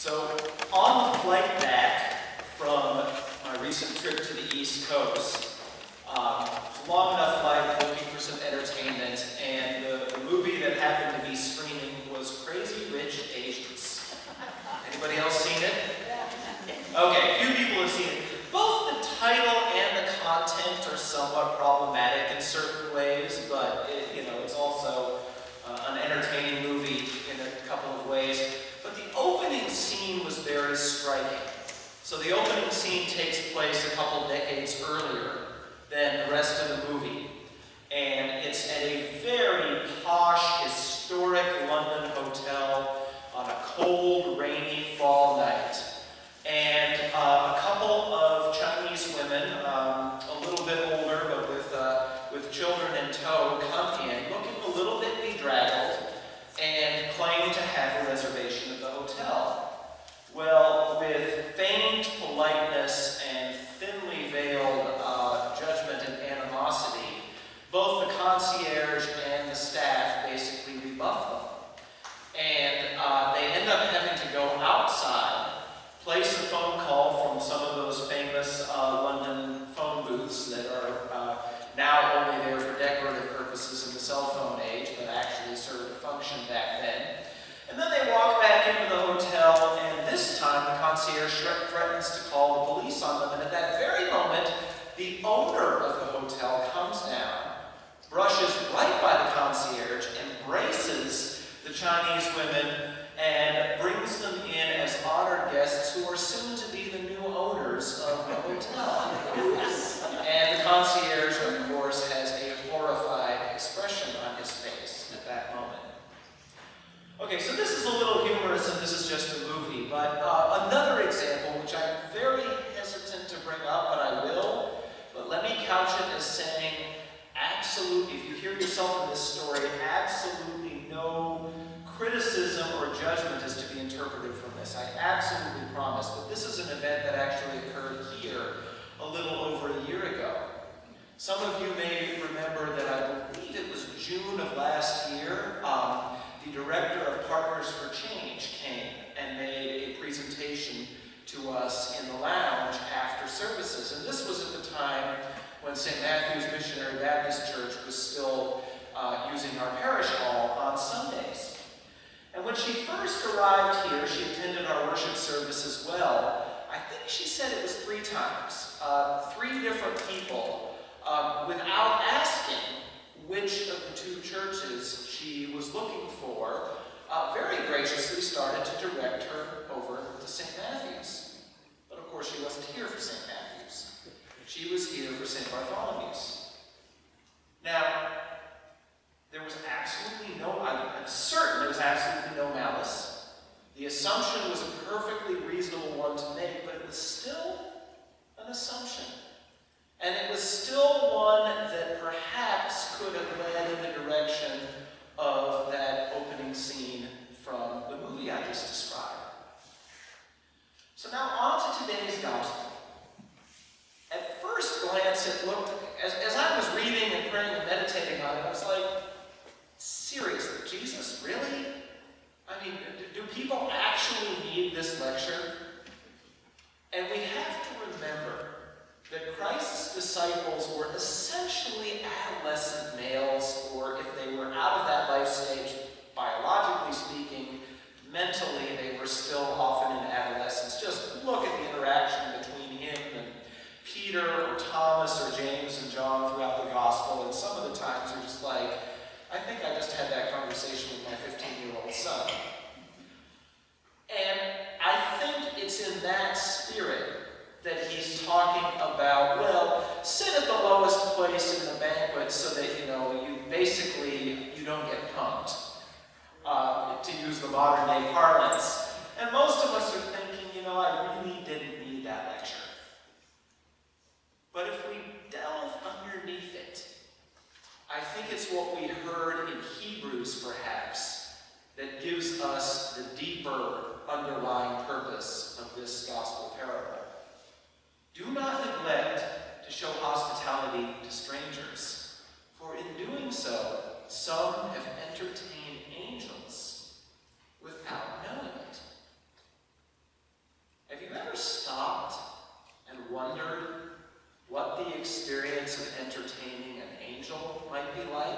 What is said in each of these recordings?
So, on the flight back from my recent trip to the East Coast, um, long enough flight looking for some entertainment, and the, the movie that happened to be screening was Crazy Rich Asians. Anybody else seen it? Okay, a few people have seen it. Both the title and the content are somewhat problematic in certain ways, but it, you know, it's also uh, an entertaining movie in a couple of ways. But the opening scene was very striking. So the opening scene takes place a couple decades earlier than the rest of the movie. And it's at a very posh, historic London hotel on a cold, rainy fall night. And uh, a couple of Chinese women, um, a little bit older, but with, uh, with children in tow, come in, looking a little bit bedraggled, and claim to have a reservation at the hotel. Well, with feigned politeness and thinly veiled uh, judgment and animosity, both the concierge and the staff basically rebuff them. And uh, they end up having to go outside, place a phone call from some of those famous uh, London phone booths that are uh, now only there for decorative purposes in the cell phone age, but actually served a function back then. And then they walk back into the hotel, and this time the concierge threatens to call the police on them. And at that very moment, the owner of the hotel comes down, brushes right by the concierge, embraces the Chinese women, and brings them in as honored guests who are soon to be the new owners of the hotel. and the concierge, of course, has a horrified expression on his face at that moment. Okay, so this is a little humorous and this is just a movie, but uh, another example, which I'm very hesitant to bring up, but I will, but let me couch it as saying absolutely, if you hear yourself in this story, absolutely no criticism or judgment is to be interpreted from this. I absolutely promise, but this is an event that actually occurred here a little over a year ago. Some of you may remember that I believe it was June of last year, um, the director of Partners for Change came and made a presentation to us in the lounge after services. And this was at the time when St. Matthew's Missionary Baptist Church was still uh, using our parish hall on Sundays. And when she first arrived here, our worship service as well. I think she said it was three times. Uh, three different people, um, without asking which of the two churches she was looking for, uh, very graciously started to direct her over to St. Matthew's. But of course, she wasn't here for St. Matthew's. She was here for St. Bartholomew's. Now, there was absolutely no, I'm certain there was absolutely no malice. The assumption was a perfectly reasonable one to make, but it was still an assumption. And it was still one that perhaps could have led in the direction of that opening scene from the movie I just described. So now on to today's gospel. At first glance, it looked, as, as I was reading and praying and meditating on it, I was like, seriously, Jesus, really? I mean, do, do people actually need this lecture? And we have to remember that Christ's disciples were essentially adolescent males, or if they were out of that life stage, biologically speaking, mentally they were still often in adolescence. Just look at the interaction between him and Peter or Thomas or James and John throughout the gospel, and some of the times you're just like, I think I just had that conversation with my 15-year-old son. And I think it's in that spirit that he's talking about, well, sit at the lowest place in the banquet so that, you know, you basically, you don't get pumped, uh, to use the modern day parlance. And most of us are thinking, you know, I really didn't need that lecture. But if we delve underneath it, I think it's what we heard in Hebrews, perhaps, that gives us the deeper underlying purpose of this gospel parable.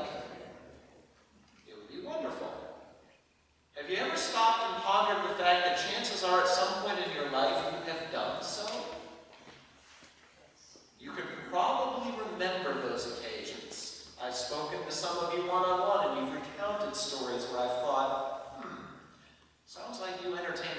like it would be wonderful. Have you ever stopped and pondered the fact that chances are at some point in your life you have done so? You can probably remember those occasions. I've spoken to some of you one-on-one, -on -one, and you've recounted stories where I've thought, hmm, sounds like you entertained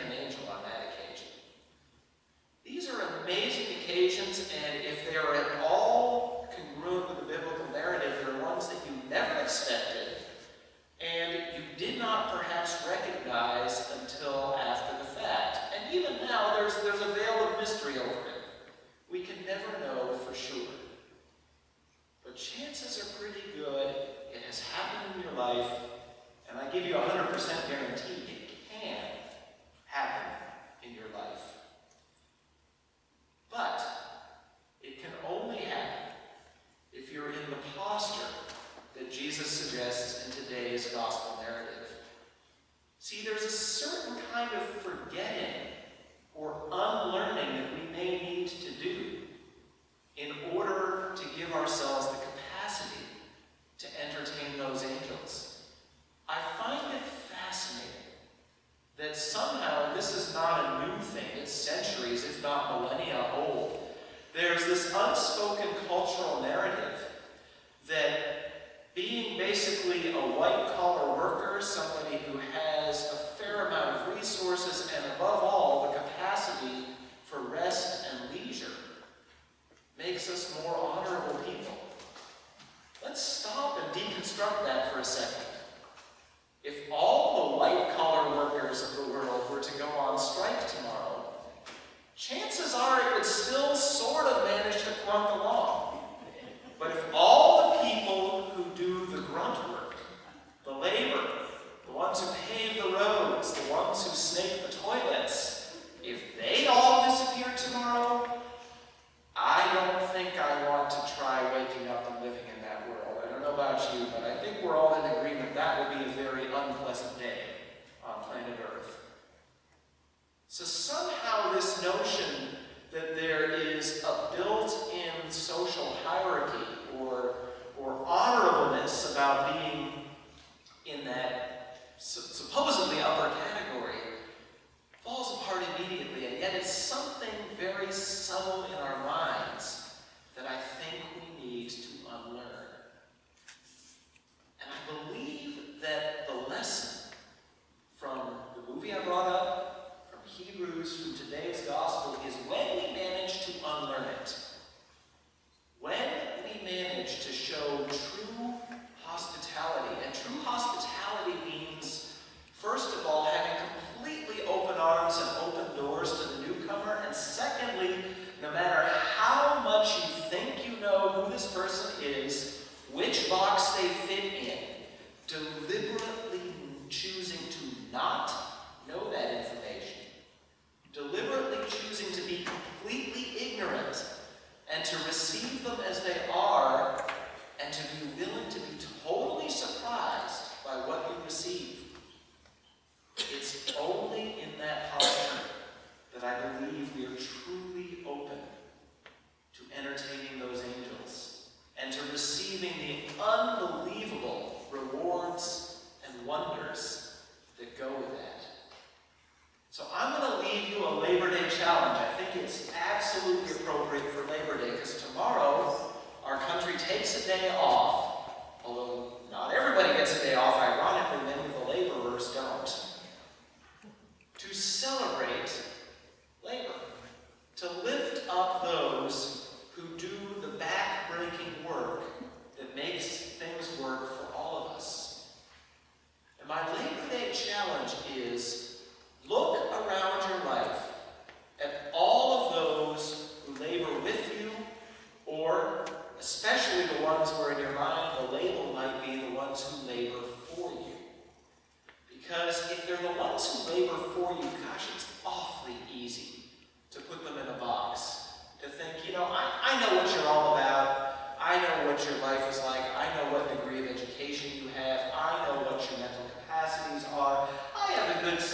not millennia old, there's this unspoken cultural narrative that being basically a white-collar worker, somebody who has a fair amount of resources, and above all, the capacity for rest and leisure, makes us more honorable people. Let's stop and deconstruct that for a second. colors.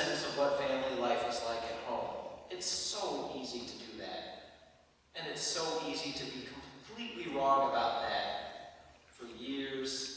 sense of what family life is like at home. It's so easy to do that. And it's so easy to be completely wrong about that for years